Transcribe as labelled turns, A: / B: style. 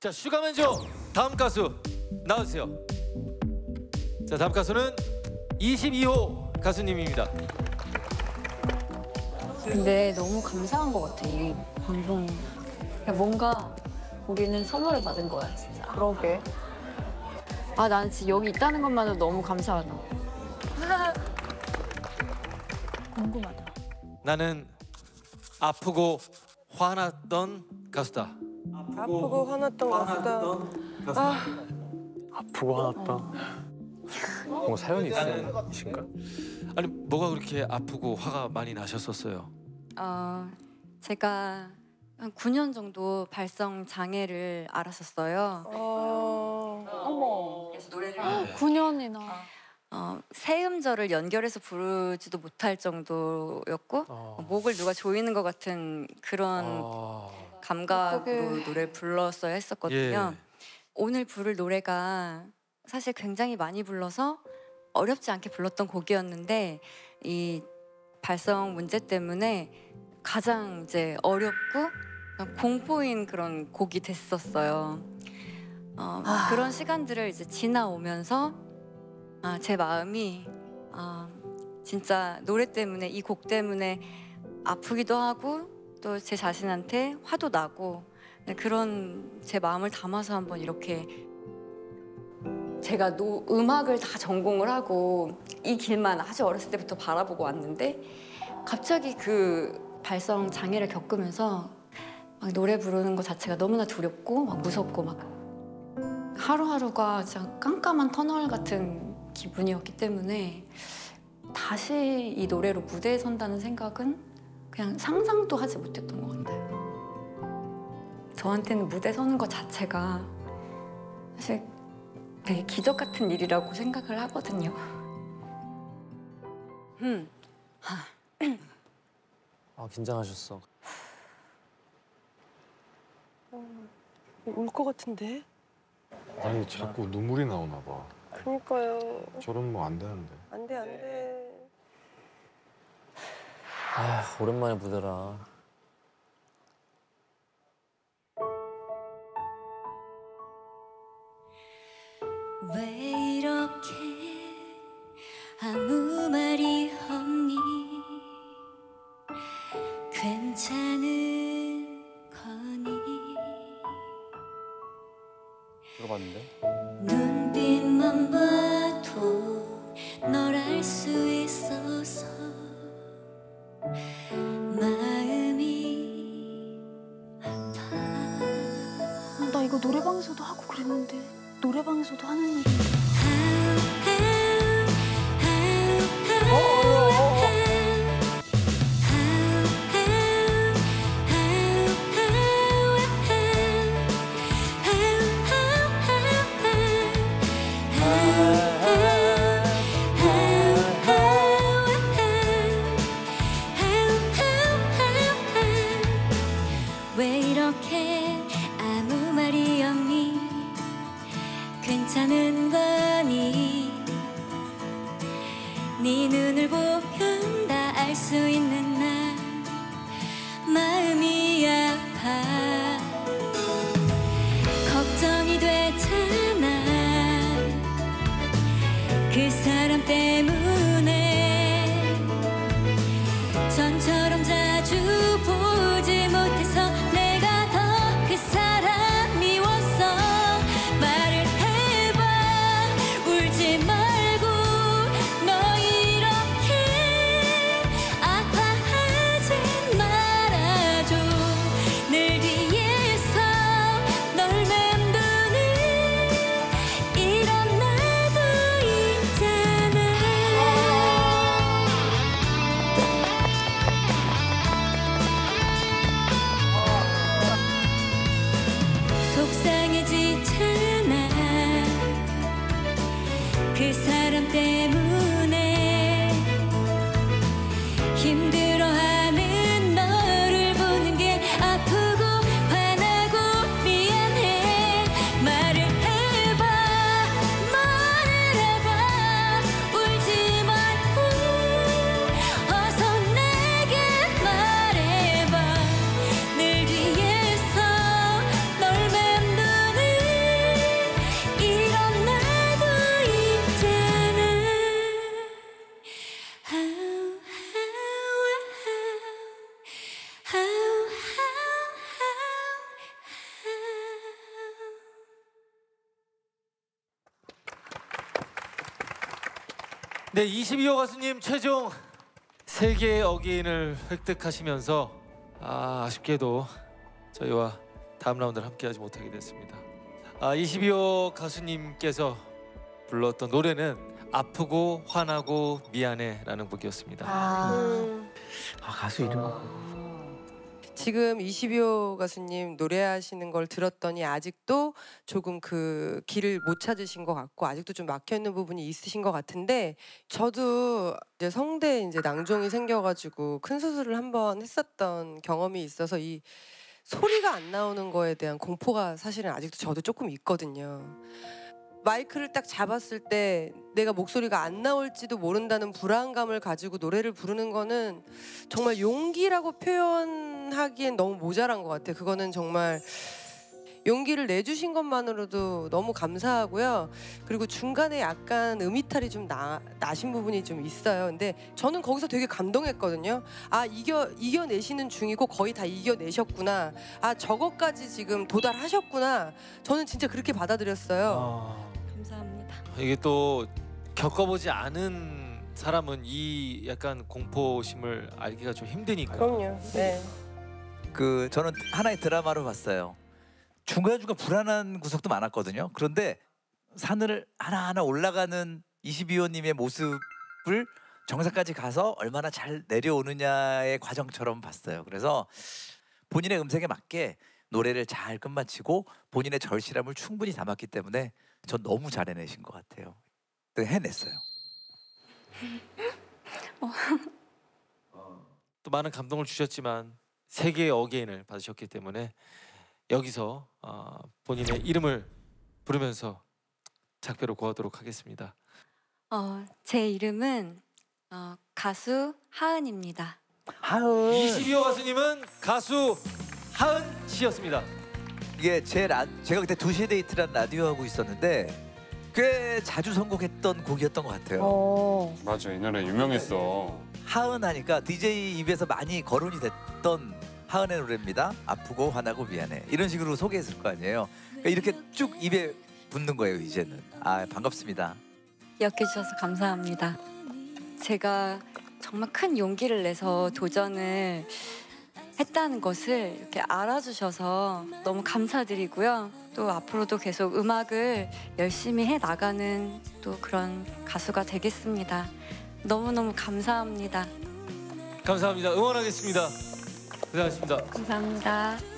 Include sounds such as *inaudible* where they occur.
A: 자 슈가맨조 다음 가수 나와주세요. 자 다음 가수는 22호 가수님입니다.
B: 근데 너무 감사한 것 같아 이 방송. 그냥 뭔가 우리는 선물을 받은 거야 진짜.
C: 그러게.
B: 아 나는 진짜 여기 있다는 것만으로 너무 감사하다. *laughs* 궁금하다.
A: 나는 아프고 화났던 가수다.
C: 아프고 화났던 가수다. 아,
D: 아프고 화났다. 뭔가 사연이 있으신가?
A: 아니 뭐가 그렇게 아프고 화가 많이 나셨었어요?
B: 어, 제가 한 9년 정도 발성 장애를 앓았었어요.
C: 어,
B: 어머. 그래서 노래를
E: 9년이나.
B: 어, 세 음절을 연결해서 부르지도 못할 정도였고
D: 어.
B: 목을 누가 조이는 것 같은 그런
D: 아,
B: 감각으로
E: 그게-
B: 노래를 불렀어야 했었거든요.
A: 예.
B: 오늘 부를 노래가 사실 굉장히 많이 불러서 어렵지 않게 불렀던 곡이었는데 이 발성 문제 때문에 가장 이제 어렵고 공포인 그런 곡이 됐었어요. 어, 그런 시간들을 이제 지나오면서 아, 제 마음이 아, 진짜 노래 때문에 이 곡 때문에 아프기도 하고 또 제 자신한테 화도 나고 네, 그런 제 마음을 담아서 한번 이렇게 제가 노, 음악을 다 전공을 하고 이 길만 아주 어렸을 때부터 바라보고 왔는데 갑자기 그 발성 장애를 겪으면서 막 노래 부르는 것 자체가 너무나 두렵고 막 무섭고 막 하루하루가 진짜 깜깜한 터널 같은 기분이었기 때문에 다시 이 노래로 무대에 선다는 생각은 그냥 상상도 하지 못했던 것 같아요. 저한테는 무대 서는 것 자체가 사실 되게 기적 같은 일이라고 생각을 하거든요. 음,
D: 아 긴장하셨어.
C: 울 것 같은데?
F: 아니 자꾸 눈물이 나오나 봐.
C: 그니까요.
F: 저러면 뭐안 되는데.
C: 안 돼, 안 돼.
D: 아 오랜만에 무대라.
G: 왜 이렇게 아무 말이 없니 괜찮은 거니
D: 들어봤는데?
E: 그랬는데 노래방에서도 하는 일인데.
G: 그
A: 네, 22호 가수님 최종 세계의 어게인을 획득하시면서 아, 아쉽게도 저희와 다음 라운드를 함께하지 못하게 됐습니다. 아, 22호 가수님께서 불렀던 노래는 아프고 화나고 미안해라는 곡이었습니다.
C: 음.
D: 아 가수 이름
C: 지금 22호 가수님 노래하시는 걸 들었더니 아직도 조금 그 길을 못 찾으신 것 같고 아직도 좀 막혀 있는 부분이 있으신 것 같은데 저도 이제 성대 이제 낭종이 생겨가지고 큰 수술을 한번 했었던 경험이 있어서 이 소리가 안 나오는 거에 대한 공포가 사실은 아직도 저도 조금 있거든요. 마이크를 딱 잡았을 때 내가 목소리가 안 나올지도 모른다는 불안감을 가지고 노래를 부르는 거는 정말 용기라고 표현 하기엔 너무 모자란 것 같아요. 그거는 정말 용기를 내주신 것만으로도 너무 감사하고요. 그리고 중간에 약간 음이탈이 좀 나, 나신 부분이 좀 있어요. 근데 저는 거기서 되게 감동했거든요. 아 이겨 이겨내시는 중이고 거의 다 이겨내셨구나. 아 저것까지 지금 도달하셨구나. 저는 진짜 그렇게 받아들였어요.
A: 아,
B: 감사합니다.
A: 이게 또 겪어보지 않은 사람은 이 약간 공포심을 알기가 좀 힘드니까.
C: 그럼요. 네.
H: 그 저는 하나의 드라마로 봤어요. 중간중간 불안한 구석도 많았거든요. 그런데 산을 하나하나 올라가는 22호님의 모습을 정상까지 가서 얼마나 잘 내려오느냐의 과정처럼 봤어요. 그래서 본인의 음색에 맞게 노래를 잘 끝마치고 본인의 절실함을 충분히 담았기 때문에 전 너무 잘 해내신 것 같아요. 네, 해냈어요. *laughs*
A: 또 많은 감동을 주셨지만 세 개의 again을 받으셨기 때문에 여기서 어, 본인의 이름을 부르면서 작별을 고하도록 하겠습니다.
B: 어, 제 이름은 어, 가수 하은입니다.
H: 하은
A: 22호 가수님은 가수 하은 씨였습니다.
H: 이게 제 라, 제가 그때 2시의 데이트란 라디오 하고 있었는데 꽤 자주 선곡했던 곡이었던 것 같아요.
C: 어.
F: 맞아 이 노래 유명했어.
H: 하은 하니까 DJ 입에서 많이 거론이 됐던 하은의 노래입니다. 아프고 화나고 미안해 이런 식으로 소개했을 거 아니에요. 그러니까 이렇게 쭉 입에 붙는 거예요 이제는. 아 반갑습니다.
B: 기억해 주셔서 감사합니다. 제가 정말 큰 용기를 내서 도전을 했다는 것을 이렇게 알아주셔서 너무 감사드리고요. 또 앞으로도 계속 음악을 열심히 해 나가는 또 그런 가수가 되겠습니다. 너무너무 감사합니다.
A: 감사합니다. 응원하겠습니다. 고생하셨습니다.
B: 감사합니다.